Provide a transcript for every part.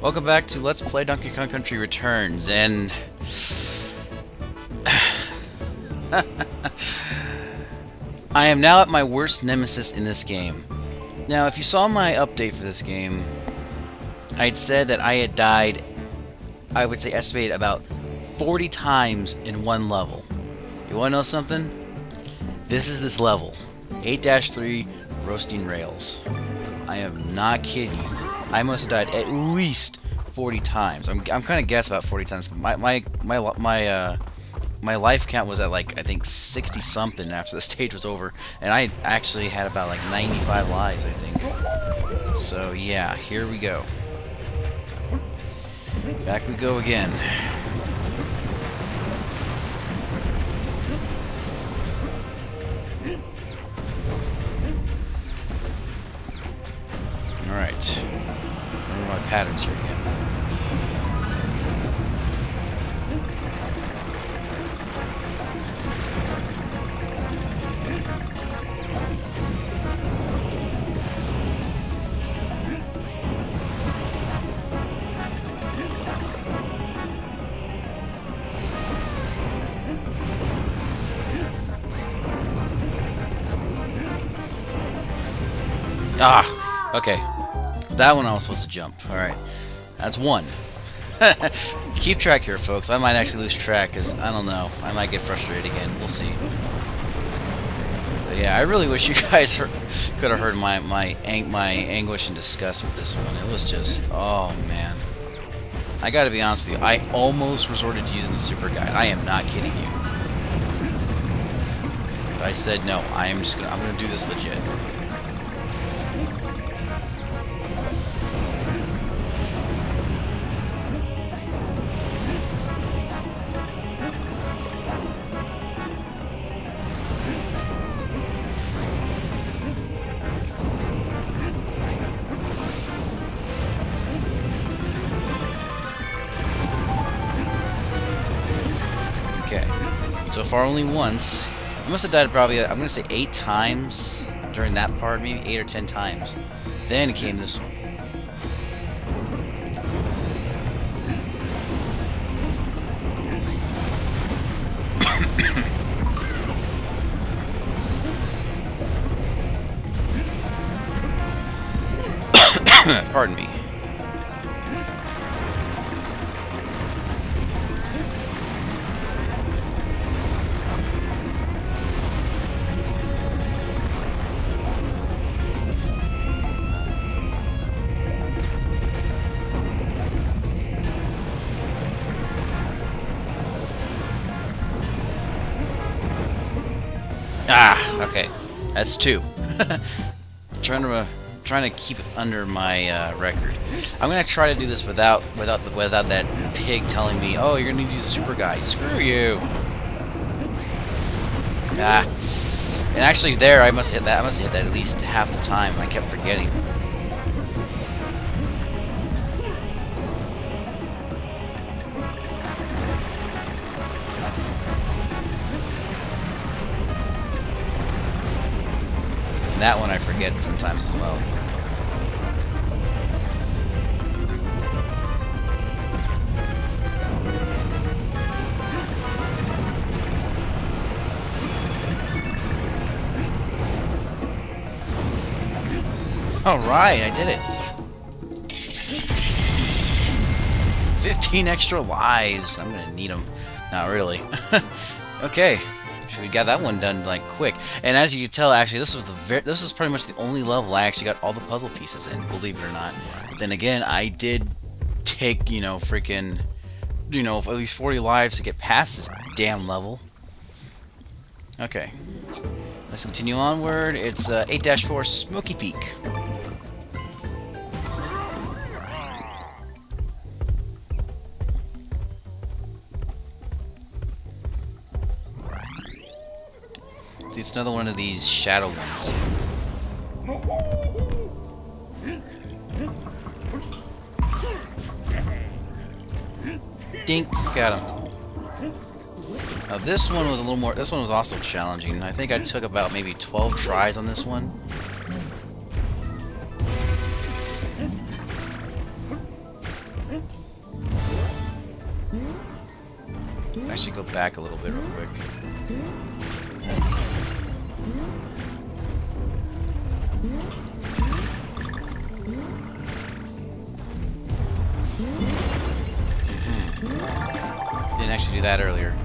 Welcome back to Let's Play Donkey Kong Country Returns, and... I am now at my worst nemesis in this game. Now, if you saw my update for this game, I'd said that I had died, I would say estimated about 40 times in one level. You wanna know something? This is this level. 8-3 Roasting Rails. I am not kidding you. I must have died at least 40 times. I'm, I'm kind of guess about 40 times. My my my my uh my life count was at like I think 60 something after the stage was over, and I actually had about like 95 lives I think. So yeah, here we go. Back we go again. Alright. My patterns here again. Ah! Okay. That one I was supposed to jump. Alright. That's one. Keep track here, folks. I might actually lose track, because, I don't know. I might get frustrated again. We'll see. But yeah, I really wish you guys could have heard my, my, ang my anguish and disgust with this one. It was just... Oh, man. I gotta be honest with you. I almost resorted to using the super guide. I am not kidding you. But I said, no, I am just gonna... I'm gonna do this legit. So far, only once. I must have died probably, I'm to say eight times during that part, maybe eight or ten times. Then came this one. Pardon me. That's two. trying to uh, trying to keep it under my uh, record. I'm gonna try to do this without without the, without that pig telling me, "Oh, you're gonna need to use a super guy." Screw you. Ah. And actually, there I must hit that. I must hit that at least half the time. I kept forgetting. I forget sometimes as well. Alright, I did it. 15 extra lives. I'm gonna need them. Not really. okay. We got that one done like quick. And as you can tell, actually, this was the very, this was pretty much the only level I actually got all the puzzle pieces in. Believe it or not. But then again, I did take you know freaking you know at least 40 lives to get past this damn level. Okay. Let's continue onward. It's uh, 8-4 Smokey Peak. It's another one of these shadow ones. Dink, got him. Now this one was a little more, this one was also challenging. I think I took about maybe 12 tries on this one. Actually, go back a little bit real quick. Actually do that earlier.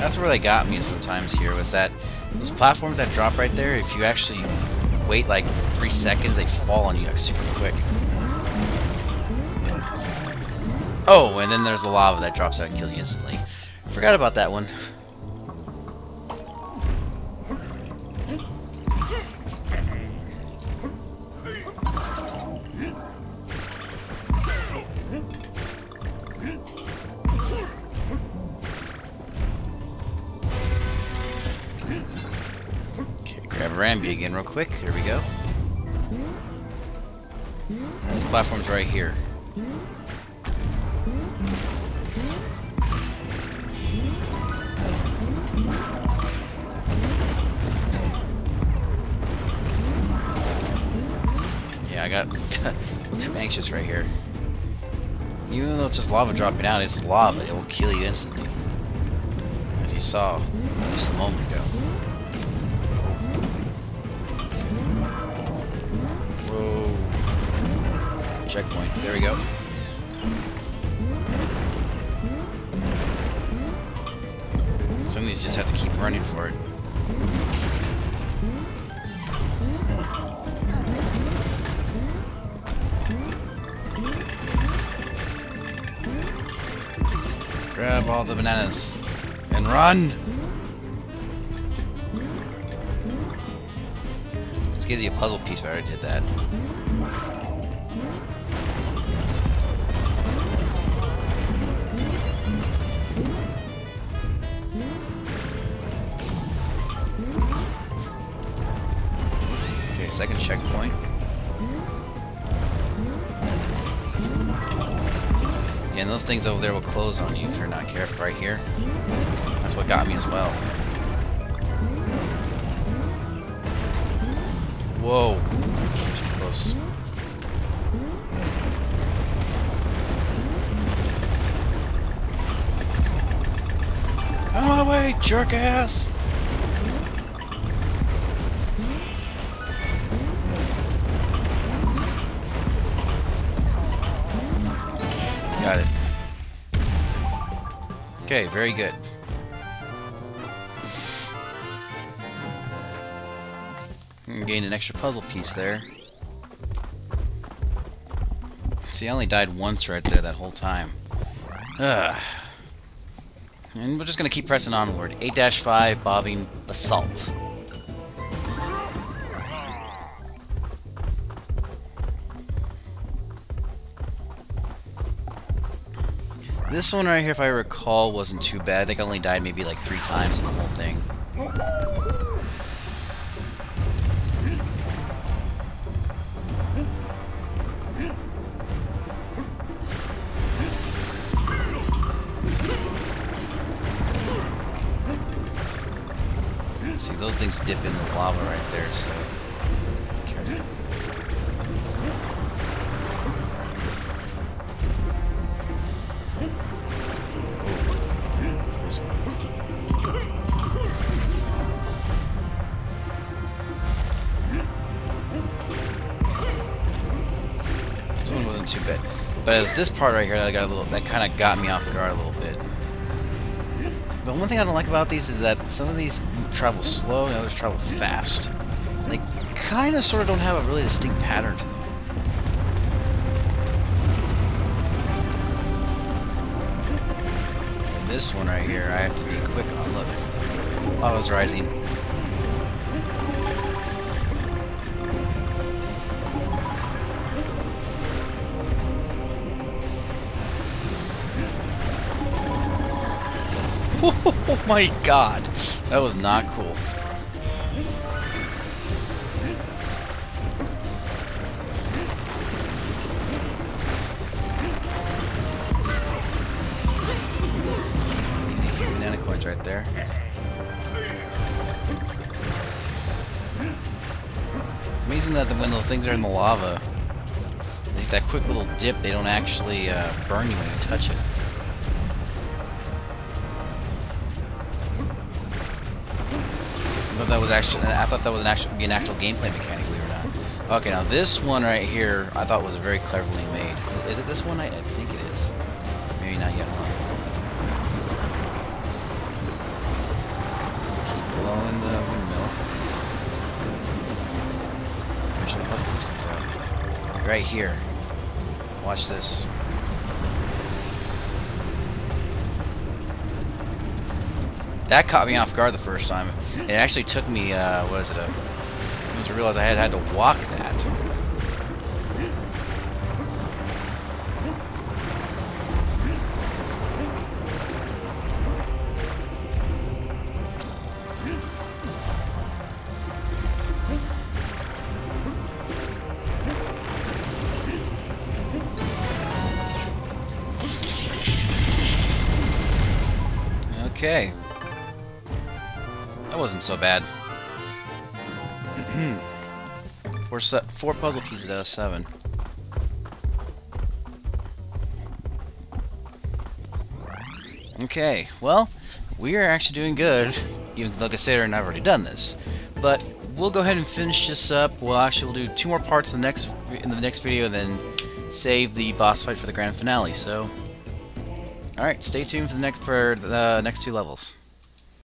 That's where they got me sometimes here, was that those platforms that drop right there, if you actually wait like three seconds, they fall on you like super quick. Oh, and then there's the lava that drops out and kills you instantly. Forgot about that one. Rambi again real quick. Here we go. This platform's right here. Yeah, I got too anxious right here. Even though it's just lava dropping out, it's lava. It will kill you instantly. As you saw just a moment Checkpoint. There we go. Some of these just have to keep running for it. Grab all the bananas and run! This gives you a puzzle piece, but I already did that. Second checkpoint. Yeah, and those things over there will close on you if you're not careful right here. That's what got me as well. Whoa. Too close. Oh, Out of my way, jerk ass! Okay, very good. Gained an extra puzzle piece there. See, I only died once right there that whole time. Ugh. And we're just gonna keep pressing onward. 8-5, bobbing basalt. This one right here, if I recall, wasn't too bad. I think I only died maybe like three times in the whole thing. See, those things dip in the lava right there, so careful. Close one. This one wasn't too bad. But it's this part right here that got a little that kind of got me off guard a little bit. But one thing I don't like about these is that some of these travel slow and others travel fast. And they kind of sort of don't have a really distinct pattern to them. This one right here, I have to be quick on. Look, oh, I was rising. Oh my god, that was not cool. Right there. Amazing that when those things are in the lava, that quick little dip, they don't actually uh, burn you when you touch it. I thought that was actually, I thought that was an actual, be an actual gameplay mechanic. Believe it or not. Okay, now this one right here, I thought was very cleverly made. Is it this one? I, I think it is. Maybe not yet. Right here. Watch this. That caught me off guard the first time. It actually took me, uh, what is it, a, to realize I had had to walk that. Okay. That wasn't so bad. four, four puzzle pieces out of seven. Okay, well, we are actually doing good. Even like I said, I've already done this, but we'll go ahead and finish this up. We'll actually we'll do two more parts in the next in the next video, then save the boss fight for the grand finale. So, all right, stay tuned for the next for the next two levels.